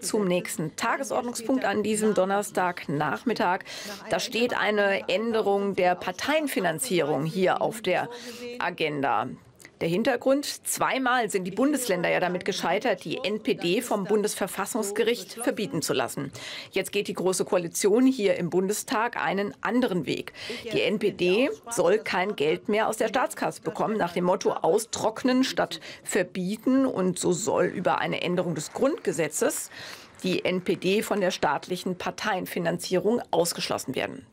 zum nächsten Tagesordnungspunkt an diesem Donnerstagnachmittag. Da steht eine Änderung der Parteienfinanzierung hier auf der Agenda. Der Hintergrund, zweimal sind die Bundesländer ja damit gescheitert, die NPD vom Bundesverfassungsgericht verbieten zu lassen. Jetzt geht die Große Koalition hier im Bundestag einen anderen Weg. Die NPD soll kein Geld mehr aus der Staatskasse bekommen, nach dem Motto austrocknen statt verbieten. Und so soll über eine Änderung des Grundgesetzes die NPD von der staatlichen Parteienfinanzierung ausgeschlossen werden.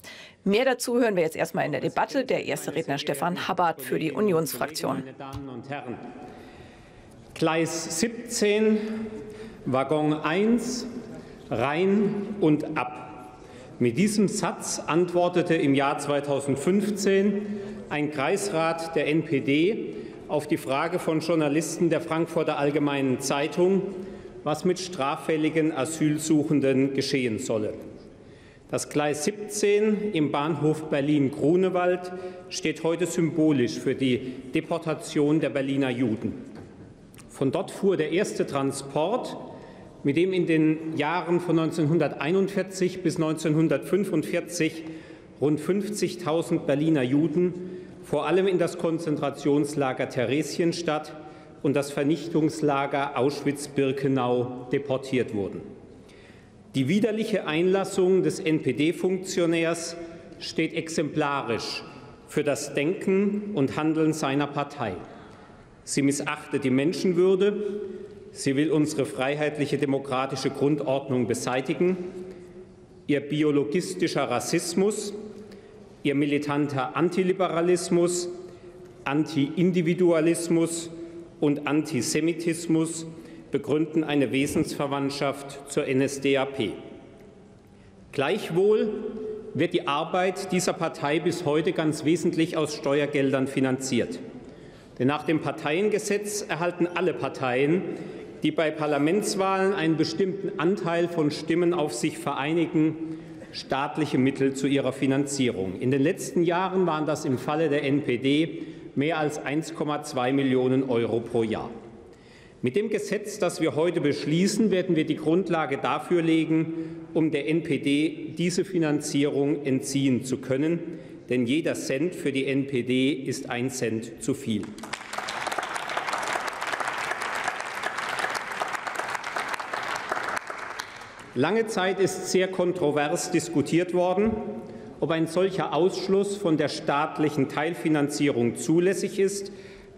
Mehr dazu hören wir jetzt erstmal in der Debatte. Der erste Redner Stefan Habert für die Unionsfraktion. Meine Damen und Herren, Gleis 17, Waggon 1, rein und ab. Mit diesem Satz antwortete im Jahr 2015 ein Kreisrat der NPD auf die Frage von Journalisten der Frankfurter Allgemeinen Zeitung, was mit straffälligen Asylsuchenden geschehen solle. Das Gleis 17 im Bahnhof Berlin-Grunewald steht heute symbolisch für die Deportation der Berliner Juden. Von dort fuhr der erste Transport, mit dem in den Jahren von 1941 bis 1945 rund 50.000 Berliner Juden vor allem in das Konzentrationslager Theresienstadt und das Vernichtungslager Auschwitz-Birkenau deportiert wurden. Die widerliche Einlassung des NPD-Funktionärs steht exemplarisch für das Denken und Handeln seiner Partei. Sie missachtet die Menschenwürde, sie will unsere freiheitliche demokratische Grundordnung beseitigen, ihr biologistischer Rassismus, ihr militanter Antiliberalismus, Anti-Individualismus und Antisemitismus begründen eine Wesensverwandtschaft zur NSDAP. Gleichwohl wird die Arbeit dieser Partei bis heute ganz wesentlich aus Steuergeldern finanziert. Denn nach dem Parteiengesetz erhalten alle Parteien, die bei Parlamentswahlen einen bestimmten Anteil von Stimmen auf sich vereinigen, staatliche Mittel zu ihrer Finanzierung. In den letzten Jahren waren das im Falle der NPD mehr als 1,2 Millionen Euro pro Jahr. Mit dem Gesetz, das wir heute beschließen, werden wir die Grundlage dafür legen, um der NPD diese Finanzierung entziehen zu können. Denn jeder Cent für die NPD ist ein Cent zu viel. Lange Zeit ist sehr kontrovers diskutiert worden, ob ein solcher Ausschluss von der staatlichen Teilfinanzierung zulässig ist,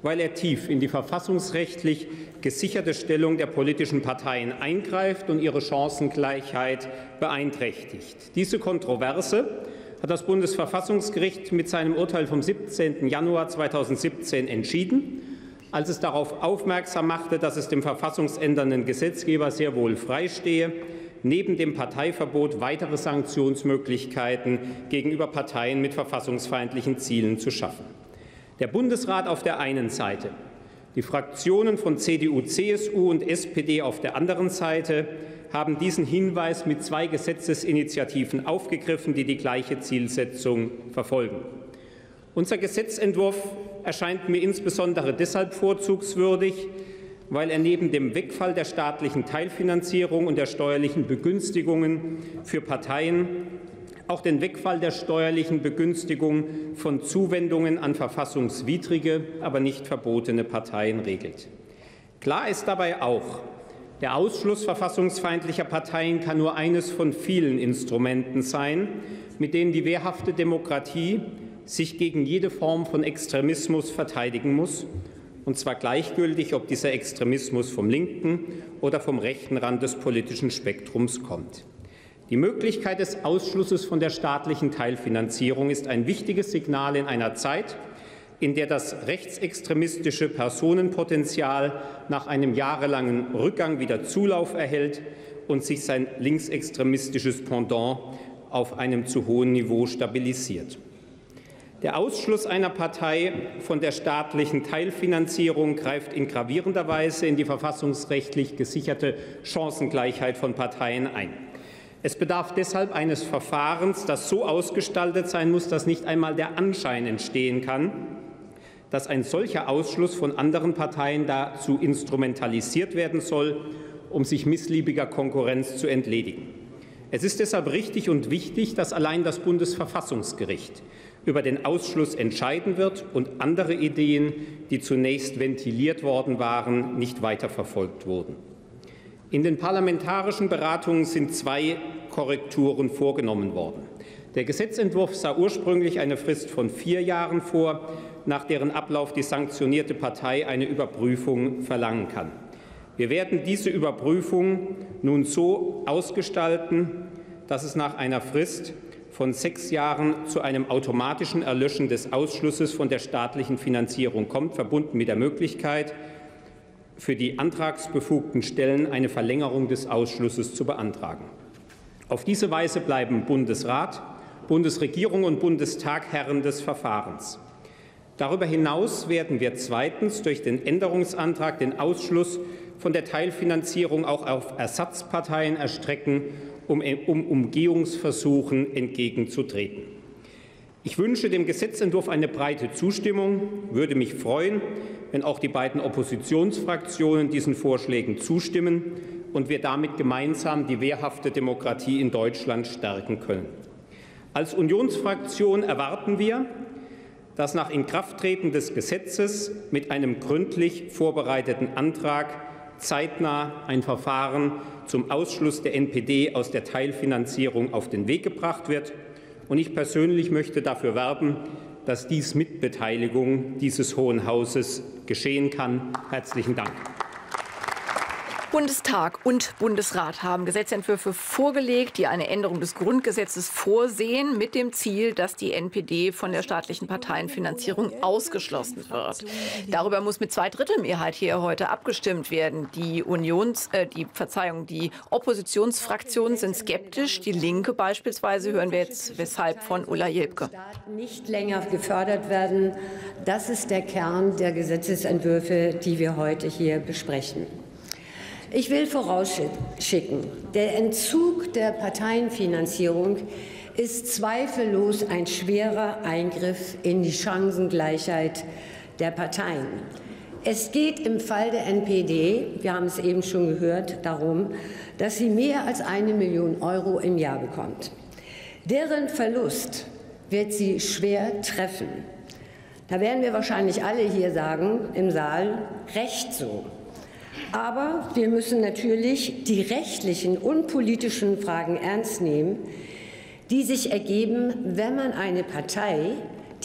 weil er tief in die verfassungsrechtlich gesicherte Stellung der politischen Parteien eingreift und ihre Chancengleichheit beeinträchtigt. Diese Kontroverse hat das Bundesverfassungsgericht mit seinem Urteil vom 17. Januar 2017 entschieden, als es darauf aufmerksam machte, dass es dem verfassungsändernden Gesetzgeber sehr wohl freistehe, neben dem Parteiverbot weitere Sanktionsmöglichkeiten gegenüber Parteien mit verfassungsfeindlichen Zielen zu schaffen. Der Bundesrat auf der einen Seite, die Fraktionen von CDU, CSU und SPD auf der anderen Seite haben diesen Hinweis mit zwei Gesetzesinitiativen aufgegriffen, die die gleiche Zielsetzung verfolgen. Unser Gesetzentwurf erscheint mir insbesondere deshalb vorzugswürdig, weil er neben dem Wegfall der staatlichen Teilfinanzierung und der steuerlichen Begünstigungen für Parteien auch den Wegfall der steuerlichen Begünstigung von Zuwendungen an verfassungswidrige, aber nicht verbotene Parteien regelt. Klar ist dabei auch, der Ausschluss verfassungsfeindlicher Parteien kann nur eines von vielen Instrumenten sein, mit denen die wehrhafte Demokratie sich gegen jede Form von Extremismus verteidigen muss und zwar gleichgültig, ob dieser Extremismus vom linken oder vom rechten Rand des politischen Spektrums kommt. Die Möglichkeit des Ausschlusses von der staatlichen Teilfinanzierung ist ein wichtiges Signal in einer Zeit, in der das rechtsextremistische Personenpotenzial nach einem jahrelangen Rückgang wieder Zulauf erhält und sich sein linksextremistisches Pendant auf einem zu hohen Niveau stabilisiert. Der Ausschluss einer Partei von der staatlichen Teilfinanzierung greift in gravierender Weise in die verfassungsrechtlich gesicherte Chancengleichheit von Parteien ein. Es bedarf deshalb eines Verfahrens, das so ausgestaltet sein muss, dass nicht einmal der Anschein entstehen kann, dass ein solcher Ausschluss von anderen Parteien dazu instrumentalisiert werden soll, um sich missliebiger Konkurrenz zu entledigen. Es ist deshalb richtig und wichtig, dass allein das Bundesverfassungsgericht über den Ausschluss entscheiden wird und andere Ideen, die zunächst ventiliert worden waren, nicht weiterverfolgt wurden. In den parlamentarischen Beratungen sind zwei Korrekturen vorgenommen worden. Der Gesetzentwurf sah ursprünglich eine Frist von vier Jahren vor, nach deren Ablauf die sanktionierte Partei eine Überprüfung verlangen kann. Wir werden diese Überprüfung nun so ausgestalten, dass es nach einer Frist von sechs Jahren zu einem automatischen Erlöschen des Ausschlusses von der staatlichen Finanzierung kommt, verbunden mit der Möglichkeit, für die antragsbefugten Stellen eine Verlängerung des Ausschlusses zu beantragen. Auf diese Weise bleiben Bundesrat, Bundesregierung und Bundestag Herren des Verfahrens. Darüber hinaus werden wir zweitens durch den Änderungsantrag den Ausschluss von der Teilfinanzierung auch auf Ersatzparteien erstrecken, um, um Umgehungsversuchen entgegenzutreten. Ich wünsche dem Gesetzentwurf eine breite Zustimmung, würde mich freuen, wenn auch die beiden Oppositionsfraktionen diesen Vorschlägen zustimmen und wir damit gemeinsam die wehrhafte Demokratie in Deutschland stärken können. Als Unionsfraktion erwarten wir, dass nach Inkrafttreten des Gesetzes mit einem gründlich vorbereiteten Antrag zeitnah ein Verfahren zum Ausschluss der NPD aus der Teilfinanzierung auf den Weg gebracht wird. Und ich persönlich möchte dafür werben, dass dies mit Beteiligung dieses Hohen Hauses geschehen kann. Herzlichen Dank. Bundestag und Bundesrat haben Gesetzentwürfe vorgelegt, die eine Änderung des Grundgesetzes vorsehen, mit dem Ziel, dass die NPD von der staatlichen Parteienfinanzierung ausgeschlossen wird. Darüber muss mit Zweidrittelmehrheit hier heute abgestimmt werden. Die Unions, äh, die Verzeihung, die Oppositionsfraktionen sind skeptisch. Die Linke beispielsweise hören wir jetzt weshalb von Ulla Jelpke. Nicht länger gefördert werden. Das ist der Kern der Gesetzesentwürfe, die wir heute hier besprechen. Ich will vorausschicken, der Entzug der Parteienfinanzierung ist zweifellos ein schwerer Eingriff in die Chancengleichheit der Parteien. Es geht im Fall der NPD, wir haben es eben schon gehört, darum, dass sie mehr als eine Million Euro im Jahr bekommt. Deren Verlust wird sie schwer treffen. Da werden wir wahrscheinlich alle hier sagen im Saal, recht so. Aber wir müssen natürlich die rechtlichen und politischen Fragen ernst nehmen, die sich ergeben, wenn man eine Partei,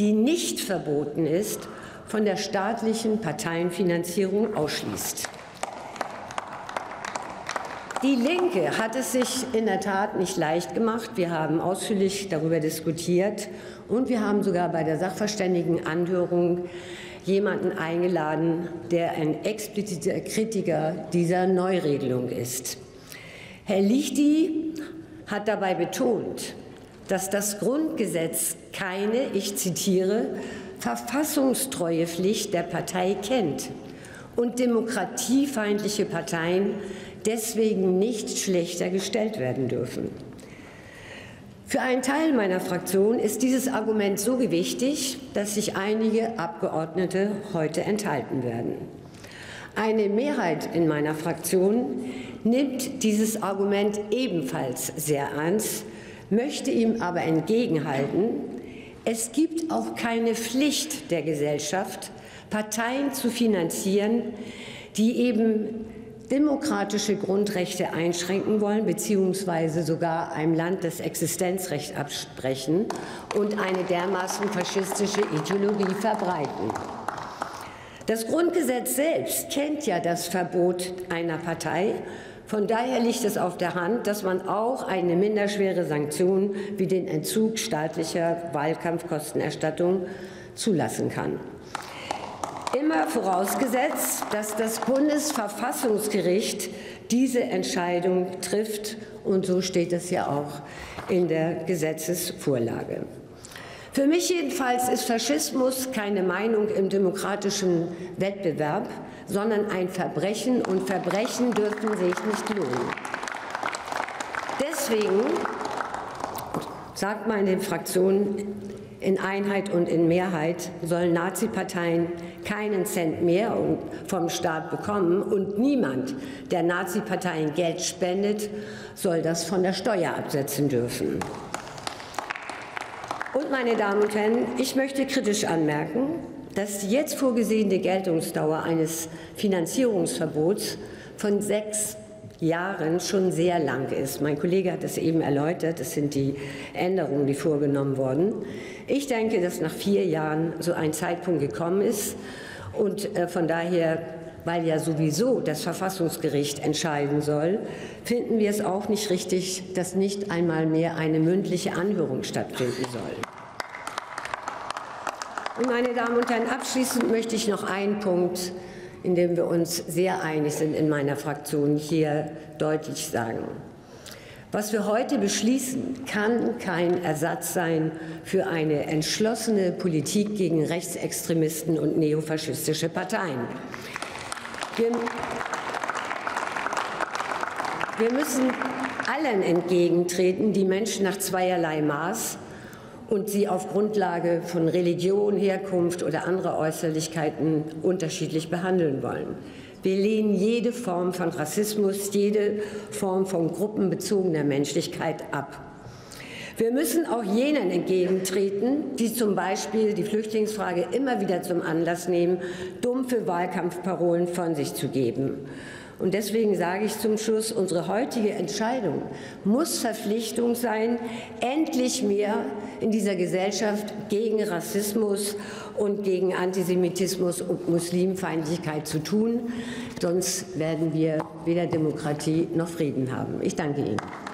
die nicht verboten ist, von der staatlichen Parteienfinanzierung ausschließt. Die Linke hat es sich in der Tat nicht leicht gemacht. Wir haben ausführlich darüber diskutiert und wir haben sogar bei der Sachverständigenanhörung jemanden eingeladen, der ein expliziter Kritiker dieser Neuregelung ist. Herr Lichti hat dabei betont, dass das Grundgesetz keine, ich zitiere, verfassungstreue Pflicht der Partei kennt und demokratiefeindliche Parteien deswegen nicht schlechter gestellt werden dürfen. Für einen Teil meiner Fraktion ist dieses Argument so gewichtig, dass sich einige Abgeordnete heute enthalten werden. Eine Mehrheit in meiner Fraktion nimmt dieses Argument ebenfalls sehr ernst, möchte ihm aber entgegenhalten, es gibt auch keine Pflicht der Gesellschaft, Parteien zu finanzieren, die eben demokratische Grundrechte einschränken wollen, beziehungsweise sogar einem Land das Existenzrecht absprechen und eine dermaßen faschistische Ideologie verbreiten. Das Grundgesetz selbst kennt ja das Verbot einer Partei. Von daher liegt es auf der Hand, dass man auch eine minderschwere Sanktion wie den Entzug staatlicher Wahlkampfkostenerstattung zulassen kann. Immer vorausgesetzt, dass das Bundesverfassungsgericht diese Entscheidung trifft. Und so steht es ja auch in der Gesetzesvorlage. Für mich jedenfalls ist Faschismus keine Meinung im demokratischen Wettbewerb, sondern ein Verbrechen. Und Verbrechen dürfen sich nicht lohnen. Deswegen sagt meine Fraktion, in Einheit und in Mehrheit sollen Nazi-Parteien keinen Cent mehr vom Staat bekommen und niemand, der Nazi-Parteien Geld spendet, soll das von der Steuer absetzen dürfen. Und meine Damen und Herren, ich möchte kritisch anmerken, dass die jetzt vorgesehene Geltungsdauer eines Finanzierungsverbots von sechs Jahren schon sehr lang ist. Mein Kollege hat das eben erläutert. Das sind die Änderungen, die vorgenommen wurden. Ich denke, dass nach vier Jahren so ein Zeitpunkt gekommen ist und äh, von daher weil ja sowieso das Verfassungsgericht entscheiden soll, finden wir es auch nicht richtig, dass nicht einmal mehr eine mündliche Anhörung stattfinden soll. Und meine Damen und Herren, abschließend möchte ich noch einen Punkt in dem wir uns sehr einig sind in meiner Fraktion, hier deutlich sagen. Was wir heute beschließen, kann kein Ersatz sein für eine entschlossene Politik gegen Rechtsextremisten und neofaschistische Parteien. Wir, wir müssen allen entgegentreten, die Menschen nach zweierlei Maß und sie auf Grundlage von Religion, Herkunft oder anderer Äußerlichkeiten unterschiedlich behandeln wollen. Wir lehnen jede Form von Rassismus, jede Form von gruppenbezogener Menschlichkeit ab. Wir müssen auch jenen entgegentreten, die zum Beispiel die Flüchtlingsfrage immer wieder zum Anlass nehmen, dumpfe Wahlkampfparolen von sich zu geben. Und deswegen sage ich zum Schluss, unsere heutige Entscheidung muss Verpflichtung sein, endlich mehr in dieser Gesellschaft gegen Rassismus und gegen Antisemitismus und Muslimfeindlichkeit zu tun. Sonst werden wir weder Demokratie noch Frieden haben. Ich danke Ihnen.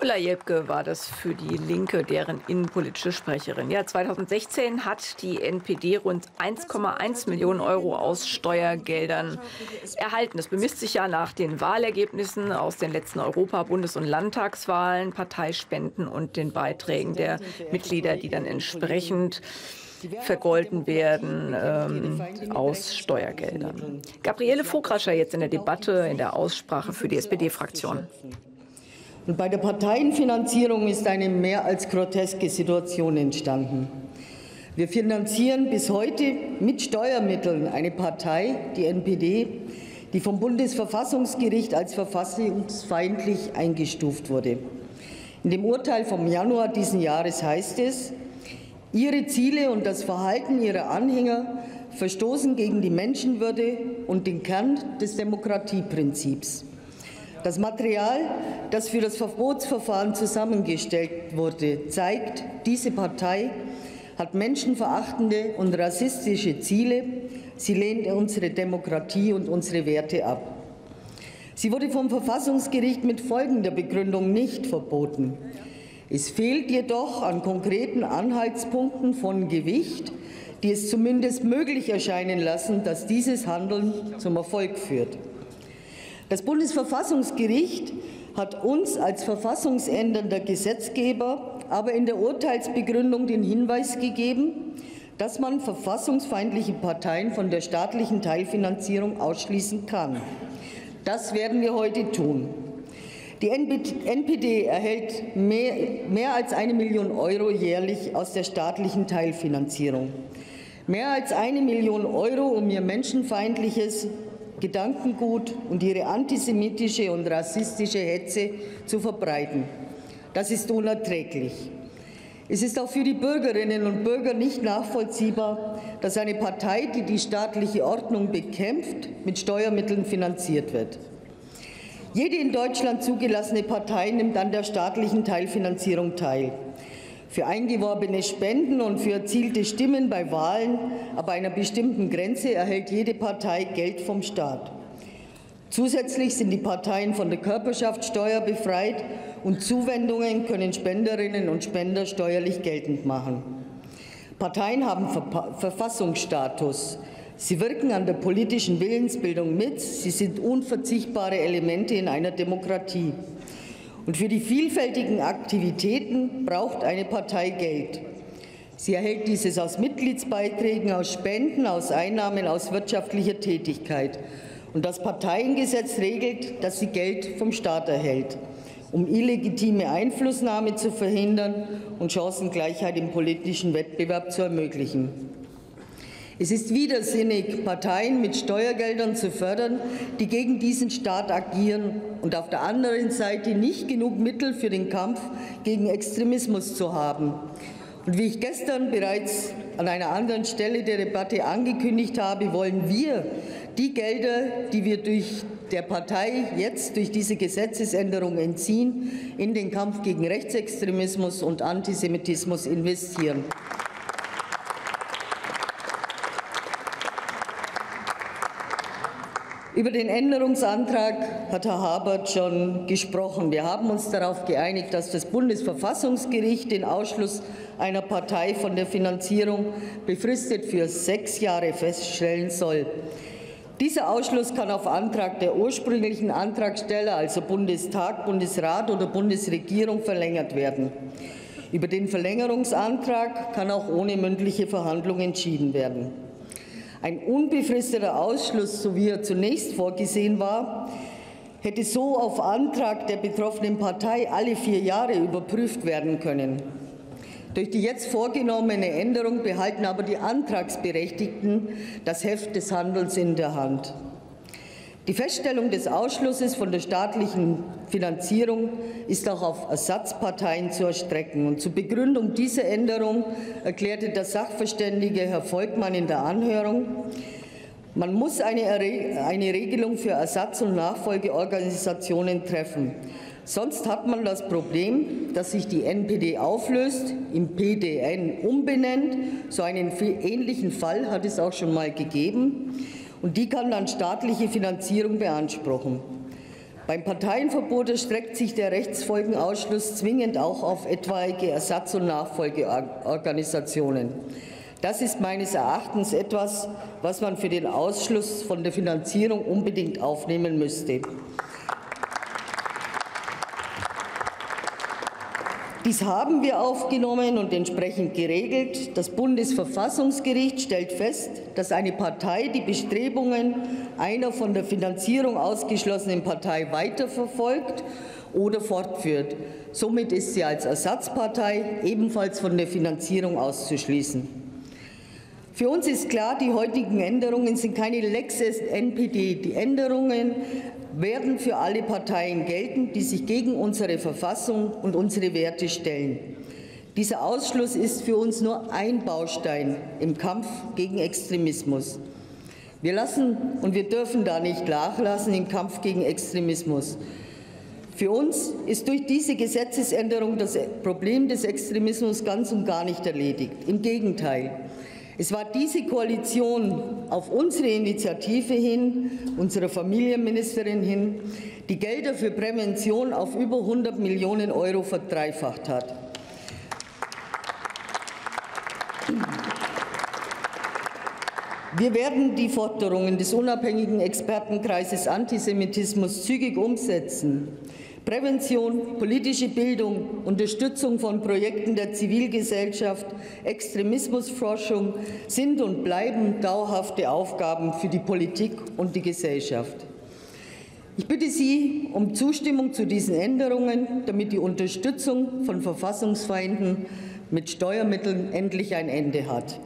Ulla Jelpke war das für die Linke, deren innenpolitische Sprecherin. Ja, 2016 hat die NPD rund 1,1 Millionen Euro aus Steuergeldern erhalten. Das bemisst sich ja nach den Wahlergebnissen aus den letzten Europa-, Bundes- und Landtagswahlen, Parteispenden und den Beiträgen der Mitglieder, die dann entsprechend vergolten werden ähm, aus Steuergeldern. Gabriele Vograscher jetzt in der Debatte, in der Aussprache für die SPD-Fraktion. Und bei der Parteienfinanzierung ist eine mehr als groteske Situation entstanden. Wir finanzieren bis heute mit Steuermitteln eine Partei, die NPD, die vom Bundesverfassungsgericht als verfassungsfeindlich eingestuft wurde. In dem Urteil vom Januar diesen Jahres heißt es, ihre Ziele und das Verhalten ihrer Anhänger verstoßen gegen die Menschenwürde und den Kern des Demokratieprinzips. Das Material, das für das Verbotsverfahren zusammengestellt wurde, zeigt, diese Partei hat menschenverachtende und rassistische Ziele. Sie lehnt unsere Demokratie und unsere Werte ab. Sie wurde vom Verfassungsgericht mit folgender Begründung nicht verboten. Es fehlt jedoch an konkreten Anhaltspunkten von Gewicht, die es zumindest möglich erscheinen lassen, dass dieses Handeln zum Erfolg führt. Das Bundesverfassungsgericht hat uns als verfassungsändernder Gesetzgeber aber in der Urteilsbegründung den Hinweis gegeben, dass man verfassungsfeindliche Parteien von der staatlichen Teilfinanzierung ausschließen kann. Das werden wir heute tun. Die NPD erhält mehr, mehr, als eine Million Euro jährlich aus der staatlichen Teilfinanzierung. Mehr als eine Million Euro, um ihr menschenfeindliches Gedankengut und ihre antisemitische und rassistische Hetze zu verbreiten. Das ist unerträglich. Es ist auch für die Bürgerinnen und Bürger nicht nachvollziehbar, dass eine Partei, die die staatliche Ordnung bekämpft, mit Steuermitteln finanziert wird. Jede in Deutschland zugelassene Partei nimmt an der staatlichen Teilfinanzierung teil für eingeworbene Spenden und für erzielte Stimmen bei Wahlen ab einer bestimmten Grenze erhält jede Partei Geld vom Staat. Zusätzlich sind die Parteien von der Körperschaftssteuer befreit und Zuwendungen können Spenderinnen und Spender steuerlich geltend machen. Parteien haben Ver Verfassungsstatus. Sie wirken an der politischen Willensbildung mit. Sie sind unverzichtbare Elemente in einer Demokratie. Und für die vielfältigen Aktivitäten braucht eine Partei Geld. Sie erhält dieses aus Mitgliedsbeiträgen, aus Spenden, aus Einnahmen aus wirtschaftlicher Tätigkeit. Und das Parteiengesetz regelt, dass sie Geld vom Staat erhält, um illegitime Einflussnahme zu verhindern und Chancengleichheit im politischen Wettbewerb zu ermöglichen. Es ist widersinnig, Parteien mit Steuergeldern zu fördern, die gegen diesen Staat agieren und auf der anderen Seite nicht genug Mittel für den Kampf gegen Extremismus zu haben. Und wie ich gestern bereits an einer anderen Stelle der Debatte angekündigt habe, wollen wir die Gelder, die wir durch der Partei jetzt durch diese Gesetzesänderung entziehen, in den Kampf gegen Rechtsextremismus und Antisemitismus investieren. Über den Änderungsantrag hat Herr Habert schon gesprochen. Wir haben uns darauf geeinigt, dass das Bundesverfassungsgericht den Ausschluss einer Partei von der Finanzierung befristet für sechs Jahre feststellen soll. Dieser Ausschluss kann auf Antrag der ursprünglichen Antragsteller, also Bundestag, Bundesrat oder Bundesregierung, verlängert werden. Über den Verlängerungsantrag kann auch ohne mündliche Verhandlung entschieden werden. Ein unbefristeter Ausschluss, so wie er zunächst vorgesehen war, hätte so auf Antrag der betroffenen Partei alle vier Jahre überprüft werden können. Durch die jetzt vorgenommene Änderung behalten aber die Antragsberechtigten das Heft des Handelns in der Hand. Die Feststellung des Ausschlusses von der staatlichen Finanzierung ist auch auf Ersatzparteien zu erstrecken. Und zur Begründung dieser Änderung erklärte der Sachverständige Herr Volkmann in der Anhörung, man muss eine, eine Regelung für Ersatz- und Nachfolgeorganisationen treffen. Sonst hat man das Problem, dass sich die NPD auflöst, im PDN umbenennt. So einen ähnlichen Fall hat es auch schon mal gegeben und die kann dann staatliche Finanzierung beanspruchen. Beim Parteienverbot erstreckt sich der Rechtsfolgenausschluss zwingend auch auf etwaige Ersatz- und Nachfolgeorganisationen. Das ist meines Erachtens etwas, was man für den Ausschluss von der Finanzierung unbedingt aufnehmen müsste. Dies haben wir aufgenommen und entsprechend geregelt. Das Bundesverfassungsgericht stellt fest, dass eine Partei die Bestrebungen einer von der Finanzierung ausgeschlossenen Partei weiterverfolgt oder fortführt. Somit ist sie als Ersatzpartei ebenfalls von der Finanzierung auszuschließen. Für uns ist klar, die heutigen Änderungen sind keine Lex NPD. Die Änderungen werden für alle Parteien gelten, die sich gegen unsere Verfassung und unsere Werte stellen. Dieser Ausschluss ist für uns nur ein Baustein im Kampf gegen Extremismus. Wir lassen und wir dürfen da nicht nachlassen im Kampf gegen Extremismus. Für uns ist durch diese Gesetzesänderung das Problem des Extremismus ganz und gar nicht erledigt. Im Gegenteil. Es war diese Koalition auf unsere Initiative hin, unsere Familienministerin hin, die Gelder für Prävention auf über 100 Millionen Euro verdreifacht hat. Wir werden die Forderungen des unabhängigen Expertenkreises Antisemitismus zügig umsetzen. Prävention, politische Bildung, Unterstützung von Projekten der Zivilgesellschaft, Extremismusforschung sind und bleiben dauerhafte Aufgaben für die Politik und die Gesellschaft. Ich bitte Sie um Zustimmung zu diesen Änderungen, damit die Unterstützung von Verfassungsfeinden mit Steuermitteln endlich ein Ende hat.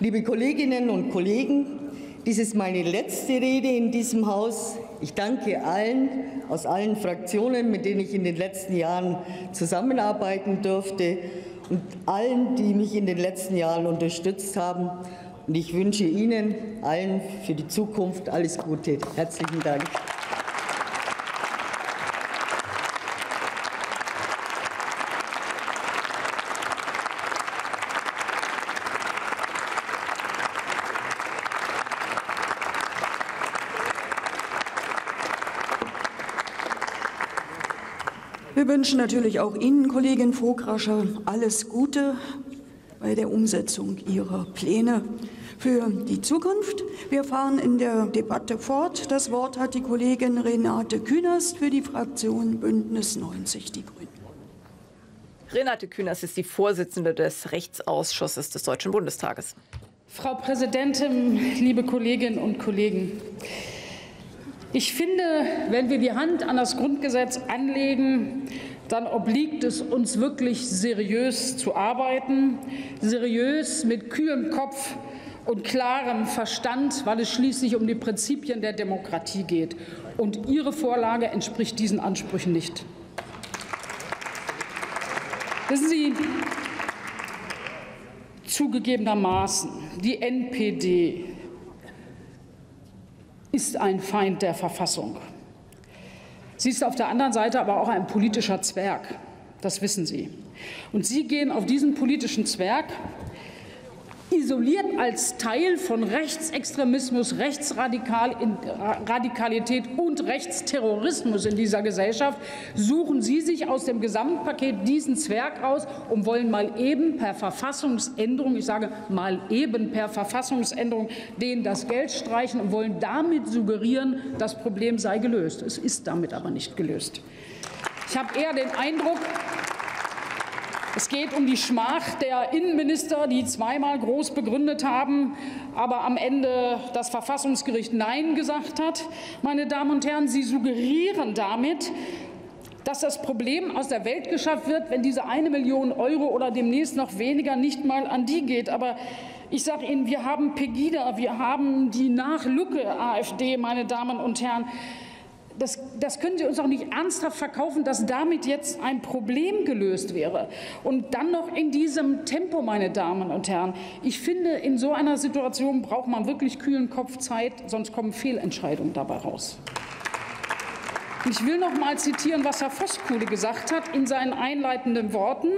Liebe Kolleginnen und Kollegen, dies ist meine letzte Rede in diesem Haus. Ich danke allen aus allen Fraktionen, mit denen ich in den letzten Jahren zusammenarbeiten durfte und allen, die mich in den letzten Jahren unterstützt haben. Und ich wünsche Ihnen allen für die Zukunft alles Gute. Herzlichen Dank. Wir wünschen natürlich auch Ihnen, Kollegin Vograscher, alles Gute bei der Umsetzung Ihrer Pläne für die Zukunft. Wir fahren in der Debatte fort. Das Wort hat die Kollegin Renate Künast für die Fraktion Bündnis 90 Die Grünen. Renate Künast ist die Vorsitzende des Rechtsausschusses des Deutschen Bundestages. Frau Präsidentin, liebe Kolleginnen und Kollegen! Ich finde, wenn wir die Hand an das Grundgesetz anlegen, dann obliegt es uns wirklich seriös zu arbeiten, seriös mit kühlem Kopf und klarem Verstand, weil es schließlich um die Prinzipien der Demokratie geht. Und Ihre Vorlage entspricht diesen Ansprüchen nicht. Wissen Sie, zugegebenermaßen, die NPD ist ein Feind der Verfassung. Sie ist auf der anderen Seite aber auch ein politischer Zwerg. Das wissen Sie. Und Sie gehen auf diesen politischen Zwerg isoliert als Teil von Rechtsextremismus, Rechtsradikalität und Rechtsterrorismus in dieser Gesellschaft, suchen Sie sich aus dem Gesamtpaket diesen Zwerg aus und wollen mal eben per Verfassungsänderung, ich sage mal eben per Verfassungsänderung, denen das Geld streichen und wollen damit suggerieren, das Problem sei gelöst. Es ist damit aber nicht gelöst. Ich habe eher den Eindruck, es geht um die Schmach der Innenminister, die zweimal groß begründet haben, aber am Ende das Verfassungsgericht Nein gesagt hat. Meine Damen und Herren, Sie suggerieren damit, dass das Problem aus der Welt geschafft wird, wenn diese eine Million Euro oder demnächst noch weniger nicht mal an die geht. Aber ich sage Ihnen, wir haben Pegida, wir haben die Nachlücke AfD, meine Damen und Herren das, das, können Sie uns auch nicht ernsthaft verkaufen, dass damit jetzt ein Problem gelöst wäre. Und dann noch in diesem Tempo, meine Damen und Herren. Ich finde, in so einer Situation braucht man wirklich kühlen Kopf Zeit, sonst kommen Fehlentscheidungen dabei raus. Ich will noch mal zitieren, was Herr Voskuhle gesagt hat in seinen einleitenden Worten.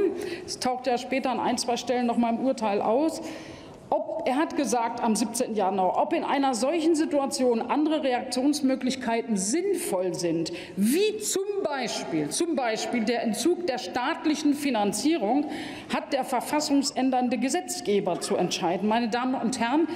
Es taucht ja später an ein, zwei Stellen noch mal im Urteil aus. Ob, er hat gesagt am 17. Januar, ob in einer solchen Situation andere Reaktionsmöglichkeiten sinnvoll sind, wie zum Beispiel, zum Beispiel der Entzug der staatlichen Finanzierung, hat der verfassungsändernde Gesetzgeber zu entscheiden. Meine Damen und Herren,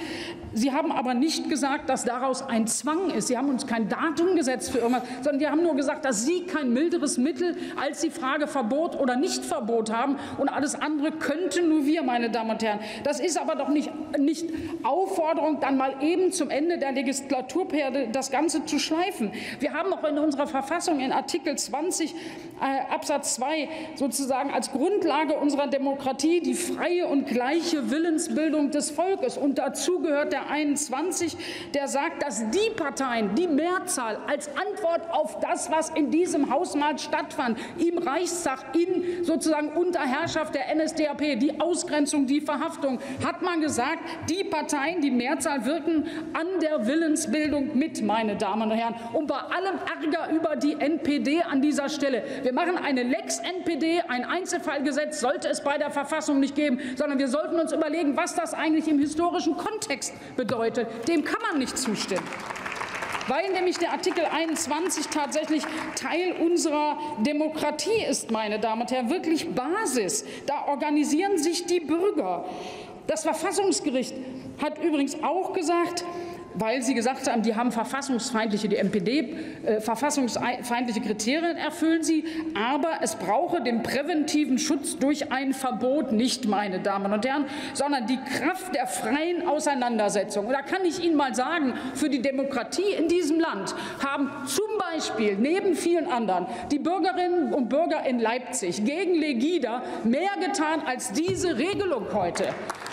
Sie haben aber nicht gesagt, dass daraus ein Zwang ist. Sie haben uns kein Datum gesetzt für irgendwas, sondern Sie haben nur gesagt, dass Sie kein milderes Mittel als die Frage Verbot oder Nichtverbot haben und alles andere könnten nur wir, meine Damen und Herren. Das ist aber doch nicht, nicht Aufforderung, dann mal eben zum Ende der Legislaturperiode das Ganze zu schleifen. Wir haben auch in unserer Verfassung in Artikel 20 äh, Absatz 2 sozusagen als Grundlage unserer Demokratie die freie und gleiche Willensbildung des Volkes. Und dazu gehört der 21, der sagt, dass die Parteien, die Mehrzahl als Antwort auf das, was in diesem Hausmarkt stattfand, im Reichstag, in sozusagen unter Herrschaft der NSDAP, die Ausgrenzung, die Verhaftung, hat man gesagt, die Parteien, die Mehrzahl wirken an der Willensbildung mit, meine Damen und Herren. Und bei allem Ärger über die NPD an dieser Stelle, wir machen eine Lex NPD, ein Einzelfallgesetz sollte es bei der Verfassung nicht geben, sondern wir sollten uns überlegen, was das eigentlich im historischen Kontext bedeutet. Dem kann man nicht zustimmen weil nämlich der Artikel 21 tatsächlich Teil unserer Demokratie ist, meine Damen und Herren, wirklich Basis. Da organisieren sich die Bürger. Das Verfassungsgericht hat übrigens auch gesagt, weil Sie gesagt haben, die haben verfassungsfeindliche, die MPD, äh, verfassungsfeindliche Kriterien erfüllen sie, aber es brauche den präventiven Schutz durch ein Verbot nicht, meine Damen und Herren, sondern die Kraft der freien Auseinandersetzung. Und da kann ich Ihnen mal sagen, für die Demokratie in diesem Land haben zum Beispiel neben vielen anderen die Bürgerinnen und Bürger in Leipzig gegen Legida mehr getan als diese Regelung heute.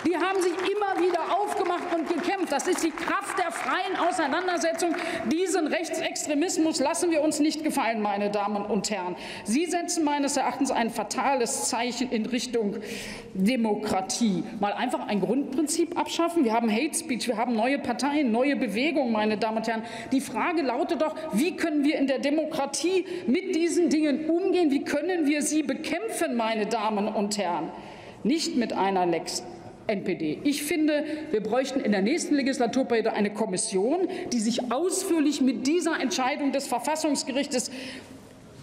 Die haben sich immer wieder aufgemacht und gekämpft. Das ist die Kraft der freien Auseinandersetzung. Diesen Rechtsextremismus lassen wir uns nicht gefallen, meine Damen und Herren. Sie setzen meines Erachtens ein fatales Zeichen in Richtung Demokratie. Mal einfach ein Grundprinzip abschaffen. Wir haben Hate Speech, wir haben neue Parteien, neue Bewegungen, meine Damen und Herren. Die Frage lautet doch, wie können wir in der Demokratie mit diesen Dingen umgehen? Wie können wir sie bekämpfen, meine Damen und Herren? Nicht mit einer Lex NPD. Ich finde, wir bräuchten in der nächsten Legislaturperiode eine Kommission, die sich ausführlich mit dieser Entscheidung des Verfassungsgerichtes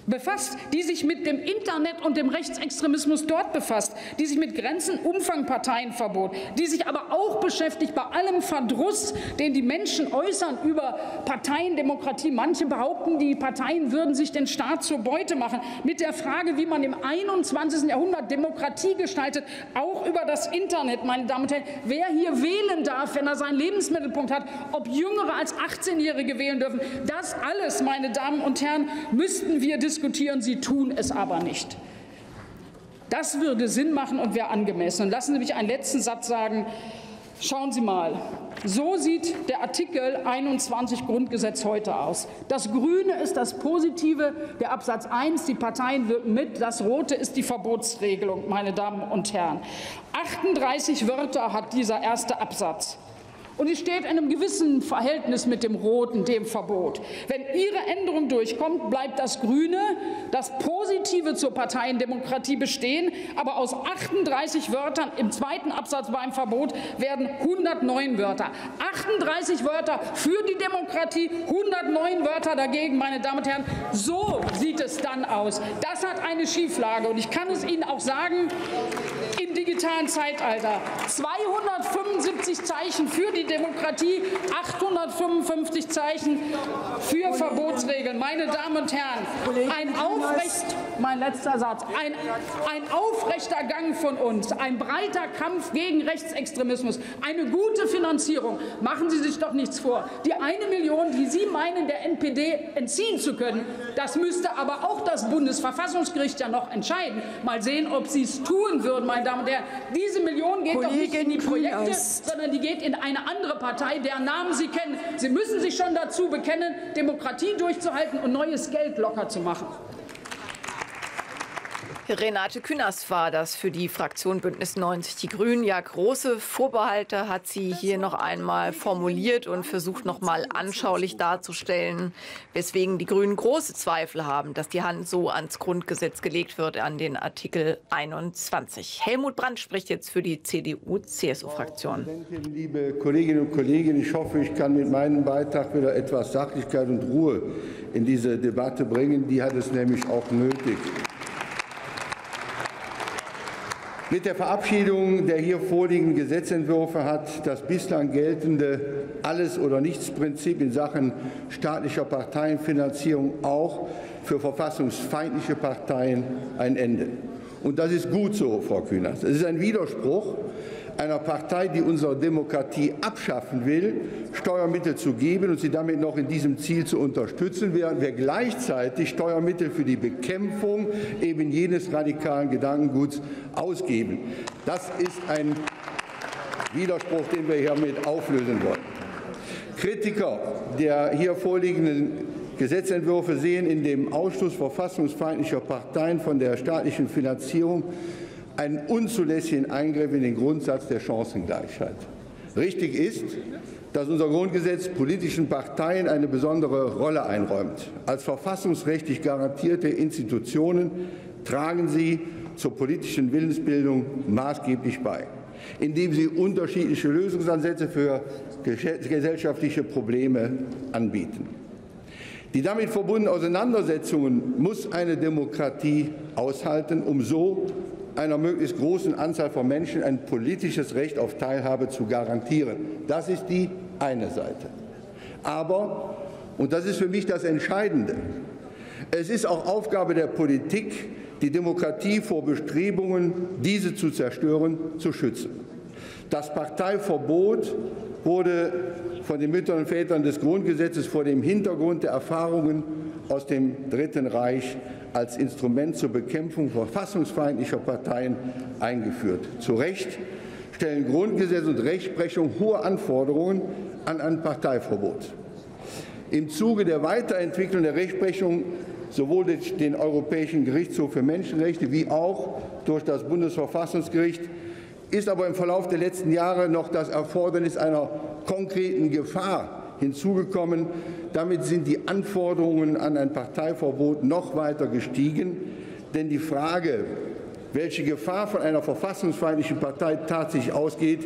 befasst, die sich mit dem Internet und dem Rechtsextremismus dort befasst, die sich mit Grenzen, Umfang, Parteienverbot, die sich aber auch beschäftigt bei allem Verdruss, den die Menschen äußern über Parteiendemokratie. Manche behaupten, die Parteien würden sich den Staat zur Beute machen, mit der Frage, wie man im 21. Jahrhundert Demokratie gestaltet, auch über das Internet, meine Damen und Herren. Wer hier wählen darf, wenn er seinen Lebensmittelpunkt hat, ob Jüngere als 18-Jährige wählen dürfen, das alles, meine Damen und Herren, müssten wir diskutieren diskutieren, sie tun es aber nicht. Das würde Sinn machen und wäre angemessen. Und lassen Sie mich einen letzten Satz sagen. Schauen Sie mal, so sieht der Artikel 21 Grundgesetz heute aus. Das Grüne ist das Positive, der Absatz 1, die Parteien wirken mit, das Rote ist die Verbotsregelung, meine Damen und Herren. 38 Wörter hat dieser erste Absatz. Und es steht in einem gewissen Verhältnis mit dem Roten, dem Verbot. Wenn Ihre Änderung durchkommt, bleibt das Grüne, das Positive zur Parteiendemokratie bestehen, aber aus 38 Wörtern im zweiten Absatz beim Verbot werden 109 Wörter. 38 Wörter für die Demokratie, 109 Wörter dagegen, meine Damen und Herren. So sieht es dann aus. Das hat eine Schieflage. Und ich kann es Ihnen auch sagen, im digitalen Zeitalter 275 Zeichen für die Demokratie, 855 Zeichen für Verbotsregeln. Meine Damen und Herren, ein aufrecht, mein letzter Satz, ein, ein aufrechter Gang von uns, ein breiter Kampf gegen Rechtsextremismus, eine gute Finanzierung. Machen Sie sich doch nichts vor. Die eine Million, die Sie meinen, der NPD entziehen zu können, das müsste aber auch das Bundesverfassungsgericht ja noch entscheiden. Mal sehen, ob Sie es tun würden, meine Damen und Herren. Diese Million geht Kollegin doch nicht in die Projekte, sondern die geht in eine andere Partei, deren Namen Sie kennen. Sie müssen sich schon dazu bekennen, Demokratie durchzuhalten und neues Geld locker zu machen. Renate Künast war das für die Fraktion Bündnis 90 Die Grünen. Ja, große Vorbehalte hat sie hier noch einmal formuliert und versucht noch mal anschaulich darzustellen, weswegen die Grünen große Zweifel haben, dass die Hand so ans Grundgesetz gelegt wird, an den Artikel 21. Helmut Brandt spricht jetzt für die CDU-CSU-Fraktion. Liebe Kolleginnen und Kollegen, ich hoffe, ich kann mit meinem Beitrag wieder etwas Sachlichkeit und Ruhe in diese Debatte bringen. Die hat es nämlich auch nötig. Mit der Verabschiedung der hier vorliegenden Gesetzentwürfe hat das bislang geltende Alles- oder Nichts-Prinzip in Sachen staatlicher Parteienfinanzierung auch für verfassungsfeindliche Parteien ein Ende. Und das ist gut so, Frau Kühners. Es ist ein Widerspruch, einer Partei, die unsere Demokratie abschaffen will, Steuermittel zu geben und sie damit noch in diesem Ziel zu unterstützen, während wir gleichzeitig Steuermittel für die Bekämpfung eben jenes radikalen Gedankenguts ausgeben. Das ist ein Widerspruch, den wir hiermit auflösen wollen. Kritiker der hier vorliegenden Gesetzentwürfe sehen in dem Ausschluss verfassungsfeindlicher Parteien von der staatlichen Finanzierung einen unzulässigen Eingriff in den Grundsatz der Chancengleichheit. Richtig ist, dass unser Grundgesetz politischen Parteien eine besondere Rolle einräumt. Als verfassungsrechtlich garantierte Institutionen tragen sie zur politischen Willensbildung maßgeblich bei, indem sie unterschiedliche Lösungsansätze für gesellschaftliche Probleme anbieten. Die damit verbundenen Auseinandersetzungen muss eine Demokratie aushalten, um so einer möglichst großen Anzahl von Menschen ein politisches Recht auf Teilhabe zu garantieren. Das ist die eine Seite. Aber, und das ist für mich das Entscheidende, es ist auch Aufgabe der Politik, die Demokratie vor Bestrebungen, diese zu zerstören, zu schützen. Das Parteiverbot wurde von den Müttern und Vätern des Grundgesetzes vor dem Hintergrund der Erfahrungen aus dem Dritten Reich als Instrument zur Bekämpfung verfassungsfeindlicher Parteien eingeführt. Zu Recht stellen Grundgesetz und Rechtsprechung hohe Anforderungen an ein Parteiverbot. Im Zuge der Weiterentwicklung der Rechtsprechung sowohl durch den Europäischen Gerichtshof für Menschenrechte wie auch durch das Bundesverfassungsgericht ist aber im Verlauf der letzten Jahre noch das Erfordernis einer konkreten Gefahr hinzugekommen. Damit sind die Anforderungen an ein Parteiverbot noch weiter gestiegen. Denn die Frage, welche Gefahr von einer verfassungsfeindlichen Partei tatsächlich ausgeht,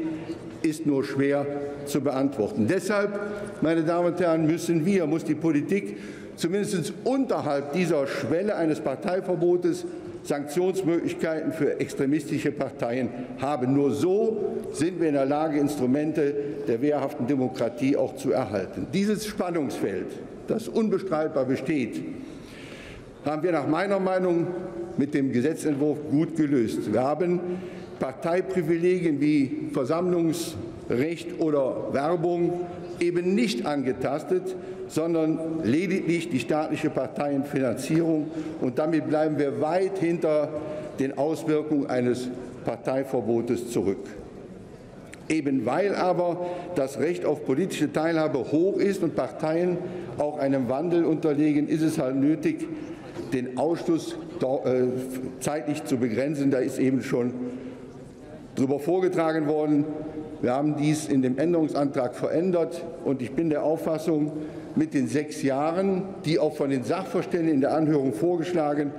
ist nur schwer zu beantworten. Deshalb, meine Damen und Herren, müssen wir, muss die Politik zumindest unterhalb dieser Schwelle eines Parteiverbotes Sanktionsmöglichkeiten für extremistische Parteien haben. Nur so sind wir in der Lage, Instrumente der wehrhaften Demokratie auch zu erhalten. Dieses Spannungsfeld, das unbestreitbar besteht, haben wir nach meiner Meinung mit dem Gesetzentwurf gut gelöst. Wir haben Parteiprivilegien wie Versammlungsrecht oder Werbung eben nicht angetastet, sondern lediglich die staatliche Parteienfinanzierung. Und damit bleiben wir weit hinter den Auswirkungen eines Parteiverbotes zurück. Eben weil aber das Recht auf politische Teilhabe hoch ist und Parteien auch einem Wandel unterlegen, ist es halt nötig, den Ausschluss äh, zeitlich zu begrenzen. Da ist eben schon darüber vorgetragen worden. Wir haben dies in dem Änderungsantrag verändert und ich bin der Auffassung, mit den sechs Jahren, die auch von den Sachverständigen in der Anhörung vorgeschlagen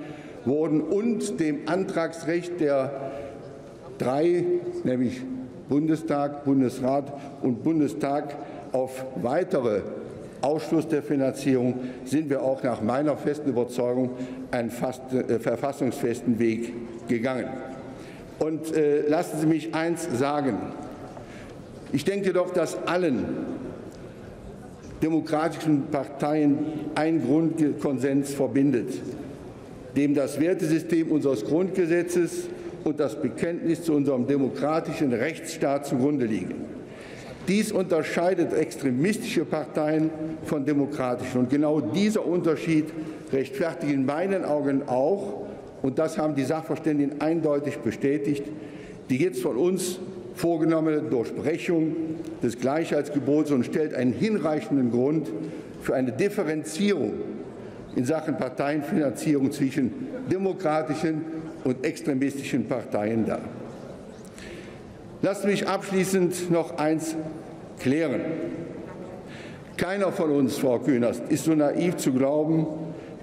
wurden, und dem Antragsrecht der drei, nämlich Bundestag, Bundesrat und Bundestag, auf weitere Ausschluss der Finanzierung sind wir auch nach meiner festen Überzeugung einen fast, äh, verfassungsfesten Weg gegangen. Und äh, lassen Sie mich eins sagen. Ich denke doch, dass allen demokratischen Parteien ein Grundkonsens verbindet, dem das Wertesystem unseres Grundgesetzes und das Bekenntnis zu unserem demokratischen Rechtsstaat zugrunde liegen. Dies unterscheidet extremistische Parteien von demokratischen. Und genau dieser Unterschied rechtfertigt in meinen Augen auch, und das haben die Sachverständigen eindeutig bestätigt, die jetzt von uns vorgenommene Durchbrechung des Gleichheitsgebots und stellt einen hinreichenden Grund für eine Differenzierung in Sachen Parteienfinanzierung zwischen demokratischen und extremistischen Parteien dar. Lassen Sie mich abschließend noch eins klären. Keiner von uns, Frau Künast, ist so naiv zu glauben,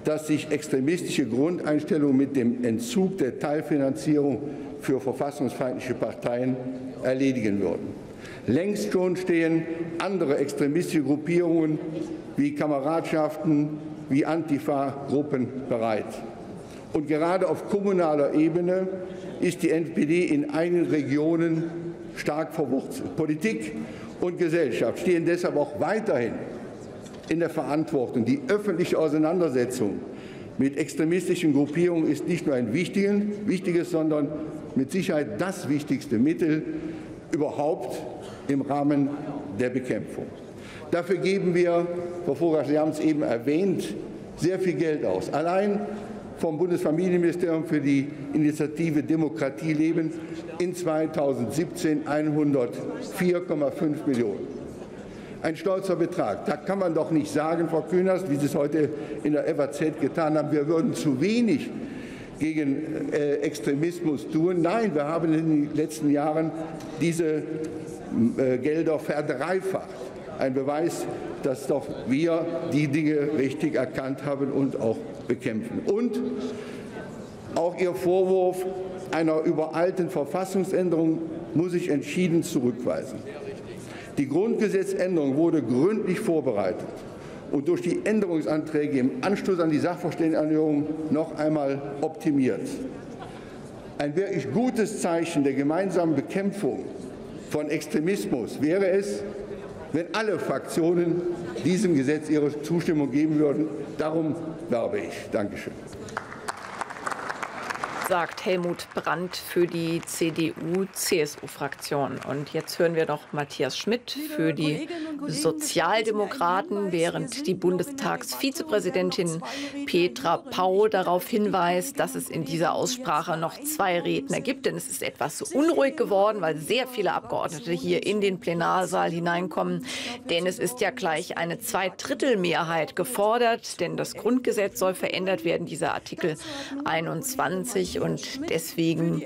dass sich extremistische Grundeinstellungen mit dem Entzug der Teilfinanzierung für verfassungsfeindliche Parteien erledigen würden. Längst schon stehen andere extremistische Gruppierungen wie Kameradschaften, wie Antifa-Gruppen bereit. Und gerade auf kommunaler Ebene ist die NPD in einigen Regionen stark verwurzelt. Politik und Gesellschaft stehen deshalb auch weiterhin in der Verantwortung. Die öffentliche Auseinandersetzung mit extremistischen Gruppierungen ist nicht nur ein wichtiges, sondern mit Sicherheit das wichtigste Mittel überhaupt im Rahmen der Bekämpfung. Dafür geben wir, Frau Vogel, Sie haben es eben erwähnt, sehr viel Geld aus. Allein vom Bundesfamilienministerium für die Initiative Demokratie leben in 2017 104,5 Millionen. Ein stolzer Betrag. Da kann man doch nicht sagen, Frau Kühners, wie Sie es heute in der FAZ getan haben, wir würden zu wenig gegen äh, Extremismus tun. Nein, wir haben in den letzten Jahren diese äh, Gelder verdreifacht. Ein Beweis, dass doch wir die Dinge richtig erkannt haben und auch bekämpfen. Und auch Ihr Vorwurf einer übereilten Verfassungsänderung muss ich entschieden zurückweisen. Die Grundgesetzänderung wurde gründlich vorbereitet und durch die Änderungsanträge im Anschluss an die Sachverständigenanhörung noch einmal optimiert. Ein wirklich gutes Zeichen der gemeinsamen Bekämpfung von Extremismus wäre es, wenn alle Fraktionen diesem Gesetz ihre Zustimmung geben würden. Darum werbe ich. Dankeschön sagt Helmut Brandt für die CDU-CSU-Fraktion. Und jetzt hören wir noch Matthias Schmidt für die Sozialdemokraten, während die Bundestagsvizepräsidentin Petra Pau darauf hinweist, dass es in dieser Aussprache noch zwei Redner gibt. Denn es ist etwas unruhig geworden, weil sehr viele Abgeordnete hier in den Plenarsaal hineinkommen. Denn es ist ja gleich eine Zweidrittelmehrheit gefordert, denn das Grundgesetz soll verändert werden, dieser Artikel 21. und deswegen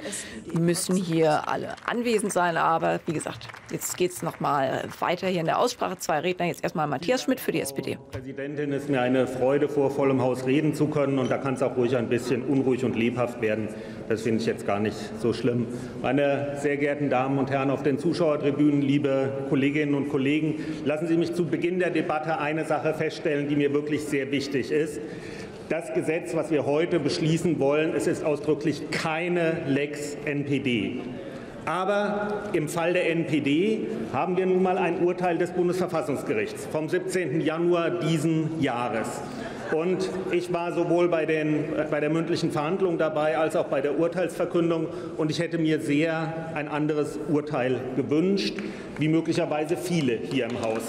müssen hier alle anwesend sein. Aber wie gesagt, jetzt geht es noch mal weiter hier in der Aussprache. Zwei Redner, jetzt erstmal Matthias Schmidt für die SPD. Präsidentin, es ist mir eine Freude, vor vollem Haus reden zu können und da kann es auch ruhig ein bisschen unruhig und lebhaft werden. Das finde ich jetzt gar nicht so schlimm. Meine sehr geehrten Damen und Herren auf den Zuschauertribünen, liebe Kolleginnen und Kollegen, lassen Sie mich zu Beginn der Debatte eine Sache feststellen, die mir wirklich sehr wichtig ist. Das Gesetz, was wir heute beschließen wollen, es ist ausdrücklich keine Lex NPD. Aber im Fall der NPD haben wir nun mal ein Urteil des Bundesverfassungsgerichts vom 17. Januar diesen Jahres. Und ich war sowohl bei, den, bei der mündlichen Verhandlung dabei als auch bei der Urteilsverkündung. Und ich hätte mir sehr ein anderes Urteil gewünscht, wie möglicherweise viele hier im Haus.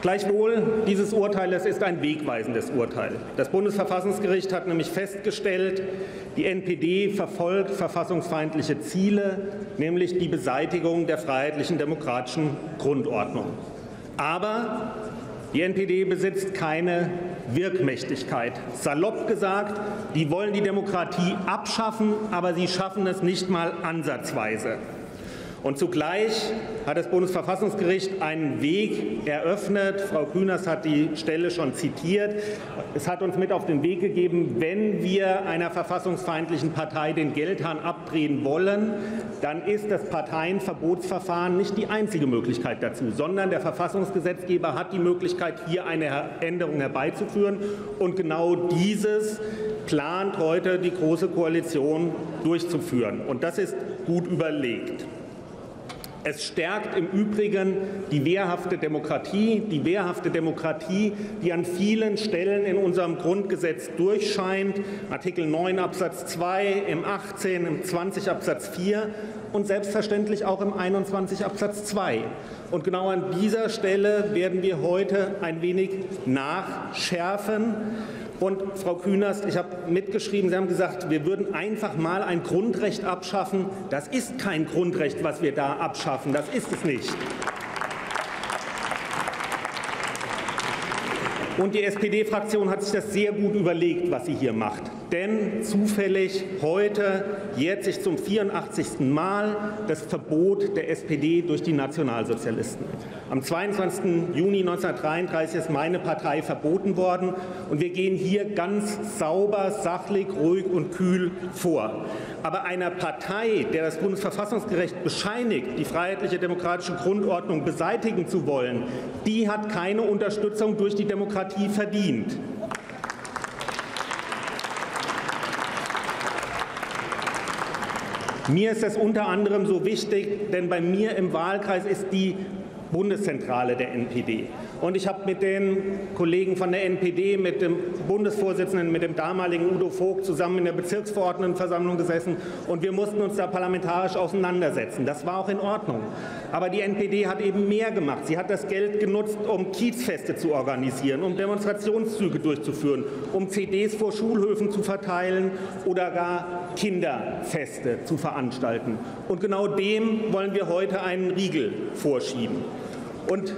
Gleichwohl, dieses Urteil es ist ein wegweisendes Urteil. Das Bundesverfassungsgericht hat nämlich festgestellt, die NPD verfolgt verfassungsfeindliche Ziele, nämlich die Beseitigung der freiheitlichen demokratischen Grundordnung. Aber die NPD besitzt keine Wirkmächtigkeit. Salopp gesagt, die wollen die Demokratie abschaffen, aber sie schaffen es nicht mal ansatzweise. Und zugleich hat das Bundesverfassungsgericht einen Weg eröffnet. Frau Kühners hat die Stelle schon zitiert. Es hat uns mit auf den Weg gegeben, wenn wir einer verfassungsfeindlichen Partei den Geldhahn abdrehen wollen, dann ist das Parteienverbotsverfahren nicht die einzige Möglichkeit dazu, sondern der Verfassungsgesetzgeber hat die Möglichkeit, hier eine Änderung herbeizuführen. Und genau dieses plant heute die Große Koalition durchzuführen. Und das ist gut überlegt. Es stärkt im Übrigen die wehrhafte Demokratie, die wehrhafte Demokratie, die an vielen Stellen in unserem Grundgesetz durchscheint, Artikel 9 Absatz 2, im 18, im 20 Absatz 4 und selbstverständlich auch im 21 Absatz 2. Und genau an dieser Stelle werden wir heute ein wenig nachschärfen. Und Frau Künast, ich habe mitgeschrieben, Sie haben gesagt, wir würden einfach mal ein Grundrecht abschaffen. Das ist kein Grundrecht, was wir da abschaffen. Das ist es nicht. Und die SPD-Fraktion hat sich das sehr gut überlegt, was sie hier macht. Denn zufällig heute jährt sich zum 84. Mal das Verbot der SPD durch die Nationalsozialisten. Am 22. Juni 1933 ist meine Partei verboten worden und wir gehen hier ganz sauber, sachlich, ruhig und kühl vor. Aber einer Partei, der das Bundesverfassungsgericht bescheinigt, die freiheitliche demokratische Grundordnung beseitigen zu wollen, die hat keine Unterstützung durch die Demokratie verdient. Mir ist das unter anderem so wichtig, denn bei mir im Wahlkreis ist die Bundeszentrale der NPD. Und ich habe mit den Kollegen von der NPD, mit dem Bundesvorsitzenden, mit dem damaligen Udo Vogt zusammen in der Bezirksverordnetenversammlung gesessen und wir mussten uns da parlamentarisch auseinandersetzen. Das war auch in Ordnung. Aber die NPD hat eben mehr gemacht. Sie hat das Geld genutzt, um Kiezfeste zu organisieren, um Demonstrationszüge durchzuführen, um CDs vor Schulhöfen zu verteilen oder gar Kinderfeste zu veranstalten. Und genau dem wollen wir heute einen Riegel vorschieben. Und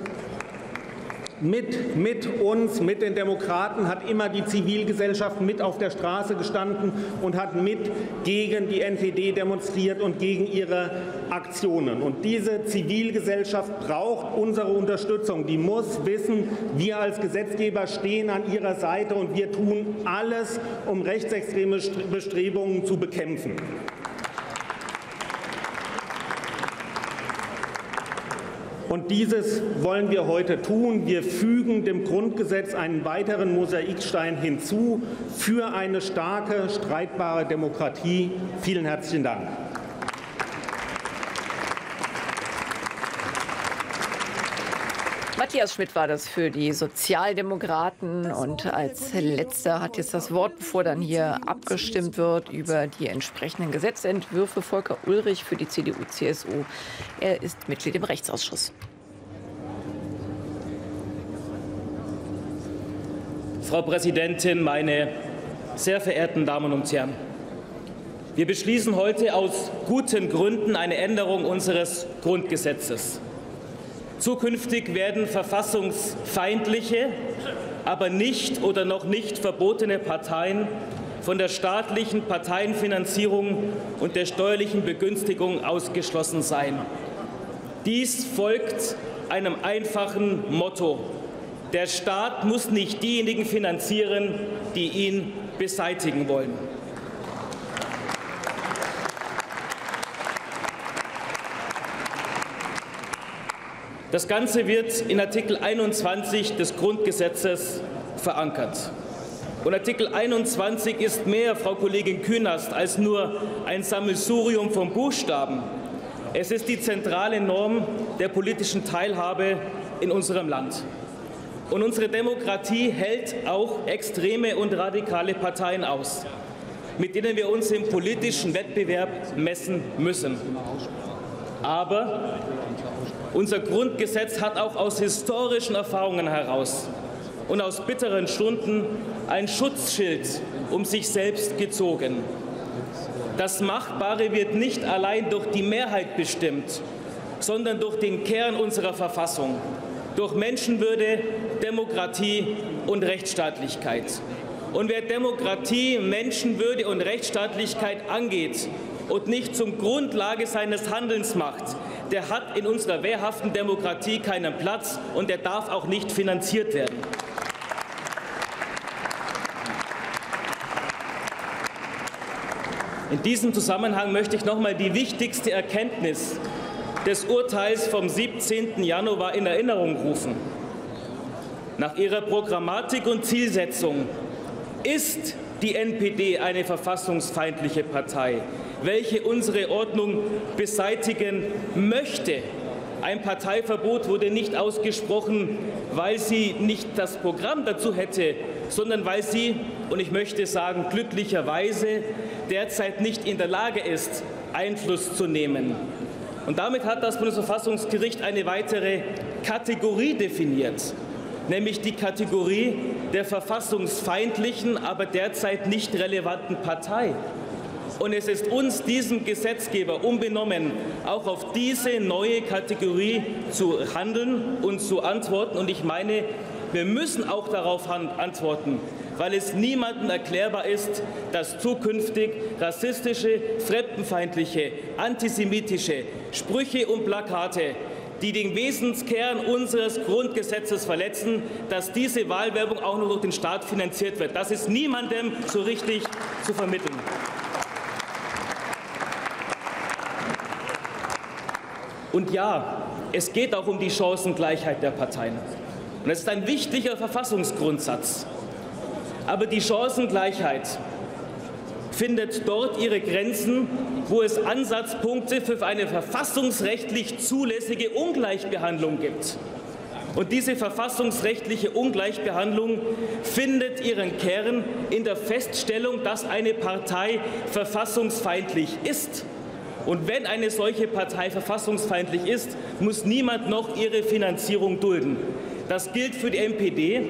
mit, mit uns, mit den Demokraten hat immer die Zivilgesellschaft mit auf der Straße gestanden und hat mit gegen die NPD demonstriert und gegen ihre Aktionen. Und diese Zivilgesellschaft braucht unsere Unterstützung. Die muss wissen, wir als Gesetzgeber stehen an ihrer Seite und wir tun alles, um rechtsextreme Bestrebungen zu bekämpfen. Und dieses wollen wir heute tun. Wir fügen dem Grundgesetz einen weiteren Mosaikstein hinzu für eine starke, streitbare Demokratie. Vielen herzlichen Dank. Matthias Schmidt war das für die Sozialdemokraten. Und als letzter hat jetzt das Wort, bevor dann hier abgestimmt wird über die entsprechenden Gesetzentwürfe, Volker Ulrich für die CDU-CSU. Er ist Mitglied im Rechtsausschuss. Frau Präsidentin, meine sehr verehrten Damen und Herren! Wir beschließen heute aus guten Gründen eine Änderung unseres Grundgesetzes. Zukünftig werden verfassungsfeindliche aber nicht oder noch nicht verbotene Parteien von der staatlichen Parteienfinanzierung und der steuerlichen Begünstigung ausgeschlossen sein. Dies folgt einem einfachen Motto. Der Staat muss nicht diejenigen finanzieren, die ihn beseitigen wollen. Das Ganze wird in Artikel 21 des Grundgesetzes verankert. Und Artikel 21 ist mehr, Frau Kollegin Künast, als nur ein Sammelsurium von Buchstaben. Es ist die zentrale Norm der politischen Teilhabe in unserem Land. Und unsere Demokratie hält auch extreme und radikale Parteien aus, mit denen wir uns im politischen Wettbewerb messen müssen. Aber unser Grundgesetz hat auch aus historischen Erfahrungen heraus und aus bitteren Stunden ein Schutzschild um sich selbst gezogen. Das Machbare wird nicht allein durch die Mehrheit bestimmt, sondern durch den Kern unserer Verfassung, durch Menschenwürde, Demokratie und Rechtsstaatlichkeit. Und wer Demokratie, Menschenwürde und Rechtsstaatlichkeit angeht und nicht zum Grundlage seines Handelns macht, der hat in unserer wehrhaften Demokratie keinen Platz und der darf auch nicht finanziert werden. In diesem Zusammenhang möchte ich noch einmal die wichtigste Erkenntnis des Urteils vom 17. Januar in Erinnerung rufen. Nach ihrer Programmatik und Zielsetzung ist die NPD eine verfassungsfeindliche Partei welche unsere Ordnung beseitigen möchte. Ein Parteiverbot wurde nicht ausgesprochen, weil sie nicht das Programm dazu hätte, sondern weil sie, und ich möchte sagen glücklicherweise, derzeit nicht in der Lage ist, Einfluss zu nehmen. Und damit hat das Bundesverfassungsgericht eine weitere Kategorie definiert, nämlich die Kategorie der verfassungsfeindlichen, aber derzeit nicht relevanten Partei. Und es ist uns, diesem Gesetzgeber, unbenommen, auch auf diese neue Kategorie zu handeln und zu antworten. Und ich meine, wir müssen auch darauf antworten, weil es niemandem erklärbar ist, dass zukünftig rassistische, fremdenfeindliche, antisemitische Sprüche und Plakate die den Wesenskern unseres Grundgesetzes verletzen, dass diese Wahlwerbung auch noch durch den Staat finanziert wird. Das ist niemandem so richtig zu vermitteln. Und ja, es geht auch um die Chancengleichheit der Parteien. Und es ist ein wichtiger Verfassungsgrundsatz. Aber die Chancengleichheit findet dort ihre Grenzen, wo es Ansatzpunkte für eine verfassungsrechtlich zulässige Ungleichbehandlung gibt. Und diese verfassungsrechtliche Ungleichbehandlung findet ihren Kern in der Feststellung, dass eine Partei verfassungsfeindlich ist. Und wenn eine solche Partei verfassungsfeindlich ist, muss niemand noch ihre Finanzierung dulden. Das gilt für die NPD.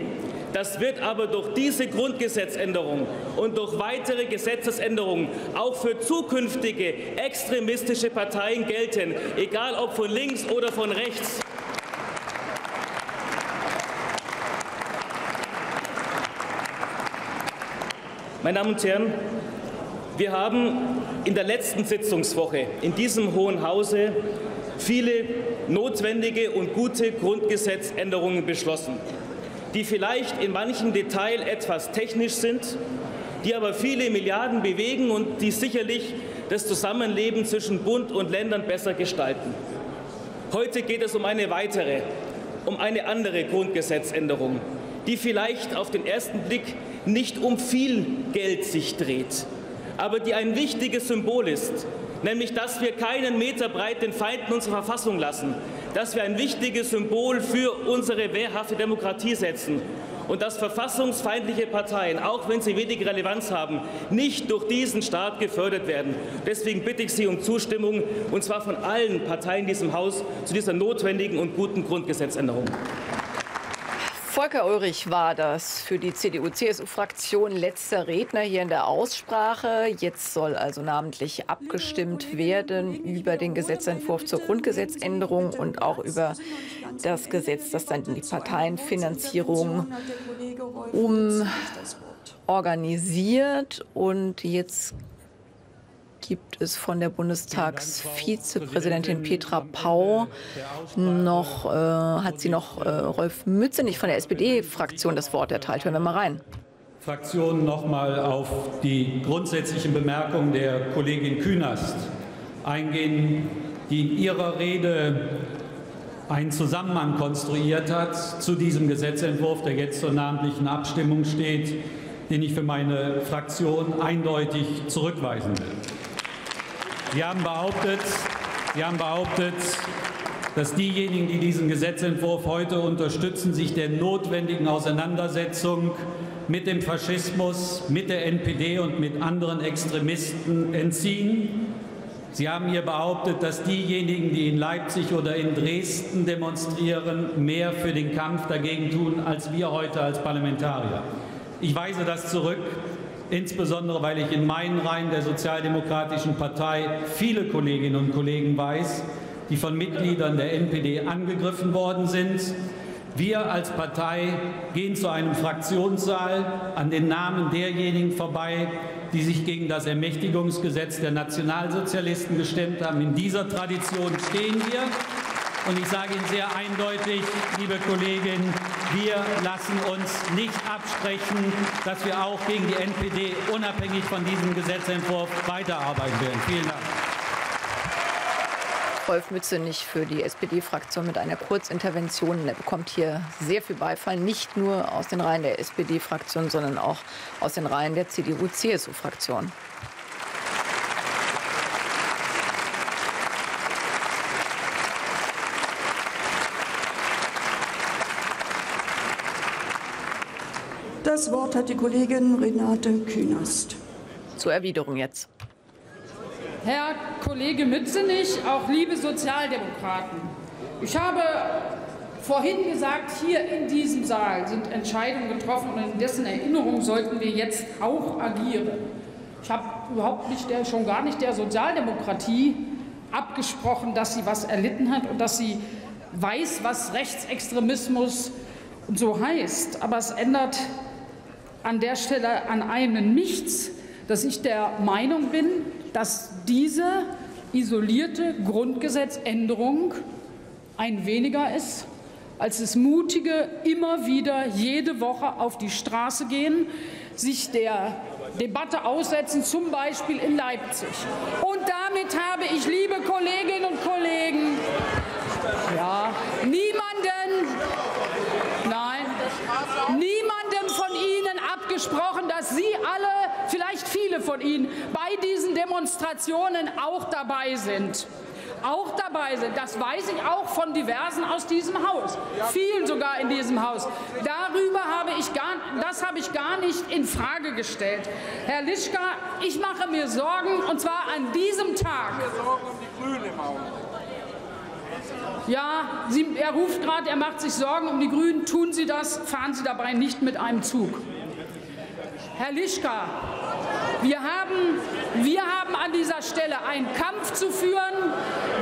Das wird aber durch diese Grundgesetzänderung und durch weitere Gesetzesänderungen auch für zukünftige extremistische Parteien gelten, egal ob von links oder von rechts. Meine Damen und Herren, wir haben in der letzten Sitzungswoche in diesem Hohen Hause viele notwendige und gute Grundgesetzänderungen beschlossen, die vielleicht in manchem Detail etwas technisch sind, die aber viele Milliarden bewegen und die sicherlich das Zusammenleben zwischen Bund und Ländern besser gestalten. Heute geht es um eine weitere, um eine andere Grundgesetzänderung, die vielleicht auf den ersten Blick nicht um viel Geld sich dreht, aber die ein wichtiges Symbol ist, nämlich dass wir keinen Meter breit den Feinden unserer Verfassung lassen, dass wir ein wichtiges Symbol für unsere wehrhafte Demokratie setzen und dass verfassungsfeindliche Parteien, auch wenn sie wenig Relevanz haben, nicht durch diesen Staat gefördert werden. Deswegen bitte ich Sie um Zustimmung, und zwar von allen Parteien in diesem Haus, zu dieser notwendigen und guten Grundgesetzänderung. Volker Ulrich war das für die CDU-CSU-Fraktion letzter Redner hier in der Aussprache. Jetzt soll also namentlich abgestimmt werden über den Gesetzentwurf zur Grundgesetzänderung und auch über das Gesetz, das dann die Parteienfinanzierung umorganisiert. Und jetzt gibt es von der Bundestagsvizepräsidentin Petra Pau noch, äh, hat sie noch äh, Rolf Mützenich von der SPD-Fraktion das Wort erteilt. Hören wir mal rein. Fraktion noch mal auf die grundsätzlichen Bemerkungen der Kollegin Künast eingehen, die in ihrer Rede einen Zusammenhang konstruiert hat zu diesem Gesetzentwurf, der jetzt zur namentlichen Abstimmung steht, den ich für meine Fraktion eindeutig zurückweisen will. Sie haben behauptet, Sie haben behauptet, dass diejenigen, die diesen Gesetzentwurf heute unterstützen, sich der notwendigen Auseinandersetzung mit dem Faschismus, mit der NPD und mit anderen Extremisten entziehen. Sie haben hier behauptet, dass diejenigen, die in Leipzig oder in Dresden demonstrieren, mehr für den Kampf dagegen tun als wir heute als Parlamentarier. Ich weise das zurück insbesondere weil ich in meinen Reihen der Sozialdemokratischen Partei viele Kolleginnen und Kollegen weiß, die von Mitgliedern der NPD angegriffen worden sind. Wir als Partei gehen zu einem Fraktionssaal an den Namen derjenigen vorbei, die sich gegen das Ermächtigungsgesetz der Nationalsozialisten gestemmt haben. In dieser Tradition stehen wir. Und ich sage Ihnen sehr eindeutig, liebe Kolleginnen, wir lassen uns nicht absprechen, dass wir auch gegen die NPD unabhängig von diesem Gesetzentwurf weiterarbeiten werden. Vielen Dank. Rolf Mützenich für die SPD-Fraktion mit einer Kurzintervention. Er bekommt hier sehr viel Beifall, nicht nur aus den Reihen der SPD-Fraktion, sondern auch aus den Reihen der CDU-CSU-Fraktion. Das Wort hat die Kollegin Renate Künast. Zur Erwiderung jetzt. Herr Kollege Mützenich, auch liebe Sozialdemokraten, ich habe vorhin gesagt, hier in diesem Saal sind Entscheidungen getroffen und in dessen Erinnerung sollten wir jetzt auch agieren. Ich habe überhaupt nicht der, schon gar nicht der Sozialdemokratie abgesprochen, dass sie was erlitten hat und dass sie weiß, was Rechtsextremismus so heißt. Aber es ändert an der Stelle an einem nichts, dass ich der Meinung bin, dass diese isolierte Grundgesetzänderung ein weniger ist, als es mutige immer wieder jede Woche auf die Straße gehen, sich der Debatte aussetzen, zum Beispiel in Leipzig. Und damit habe ich, liebe Kolleginnen und Kollegen, ja, niemanden, nein, niemandem von Ihnen abgesprochen, dass Sie alle, vielleicht viele von Ihnen, bei diesen Demonstrationen auch dabei sind auch dabei sind. Das weiß ich auch von diversen aus diesem Haus, vielen sogar in diesem Haus. Darüber habe ich gar, das habe ich gar nicht in Frage gestellt. Herr Lischka, ich mache mir Sorgen, und zwar an diesem Tag. Ja, Sie, er ruft gerade, er macht sich Sorgen um die Grünen. Tun Sie das, fahren Sie dabei nicht mit einem Zug. Herr Lischka, wir haben, wir haben an dieser Stelle einen Kampf zu führen,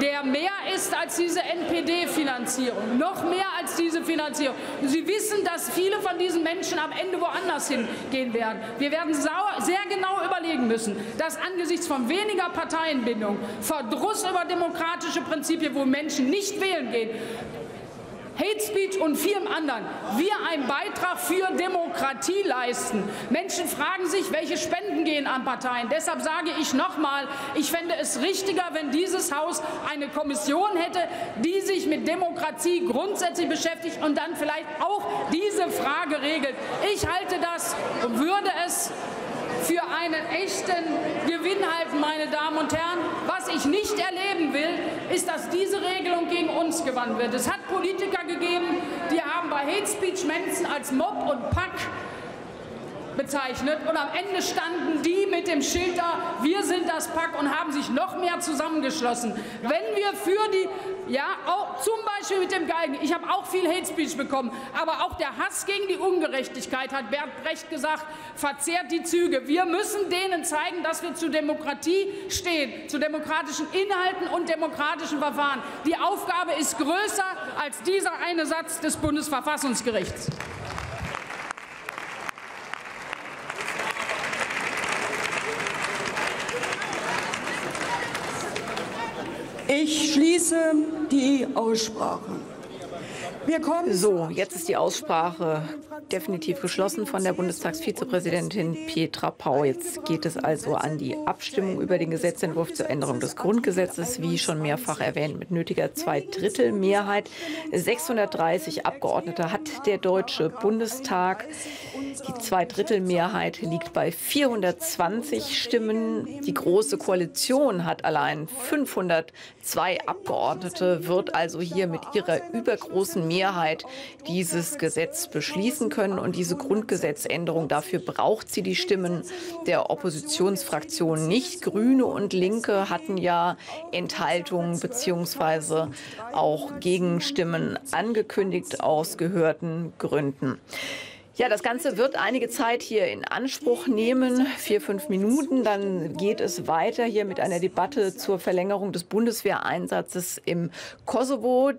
der mehr ist als diese NPD-Finanzierung, noch mehr als diese Finanzierung. Sie wissen, dass viele von diesen Menschen am Ende woanders hingehen werden. Wir werden sehr genau überlegen müssen, dass angesichts von weniger Parteienbindung, Verdruss über demokratische Prinzipien, wo Menschen nicht wählen gehen, Hate Speech und vielem anderen wir einen Beitrag für Demokratie leisten. Menschen fragen sich, welche Spenden gehen an Parteien. Deshalb sage ich noch mal, ich fände es richtiger, wenn dieses Haus eine Kommission hätte, die sich mit Demokratie grundsätzlich beschäftigt und dann vielleicht auch diese Frage regelt. Ich halte das und würde es für einen echten Gewinn halten, meine Damen und Herren. Was ich nicht erleben will, ist, dass diese Regelung gegen uns gewandt wird. Es hat Politiker gegeben, die haben bei Hate Speech Menschen als Mob und Pack bezeichnet. Und am Ende standen die mit dem Schild da, wir sind das Pack und haben sich noch mehr zusammengeschlossen. Wenn wir für die ja, auch zum Beispiel mit dem Geigen. Ich habe auch viel Hate Speech bekommen, aber auch der Hass gegen die Ungerechtigkeit, hat Bernd Brecht gesagt, verzehrt die Züge. Wir müssen denen zeigen, dass wir zu Demokratie stehen, zu demokratischen Inhalten und demokratischen Verfahren. Die Aufgabe ist größer als dieser eine Satz des Bundesverfassungsgerichts. Ich schließe die Aussprache. So, jetzt ist die Aussprache definitiv geschlossen von der Bundestagsvizepräsidentin Petra Pau. Jetzt geht es also an die Abstimmung über den Gesetzentwurf zur Änderung des Grundgesetzes, wie schon mehrfach erwähnt, mit nötiger Zweidrittelmehrheit. 630 Abgeordnete hat der Deutsche Bundestag. Die Zweidrittelmehrheit liegt bei 420 Stimmen. Die Große Koalition hat allein 502 Abgeordnete, wird also hier mit ihrer übergroßen Mehrheit Mehrheit dieses Gesetz beschließen können. Und diese Grundgesetzänderung, dafür braucht sie die Stimmen der Oppositionsfraktionen nicht. Grüne und Linke hatten ja Enthaltungen bzw. auch Gegenstimmen angekündigt aus gehörten Gründen. Ja, das Ganze wird einige Zeit hier in Anspruch nehmen, vier, fünf Minuten. Dann geht es weiter hier mit einer Debatte zur Verlängerung des Bundeswehreinsatzes im Kosovo.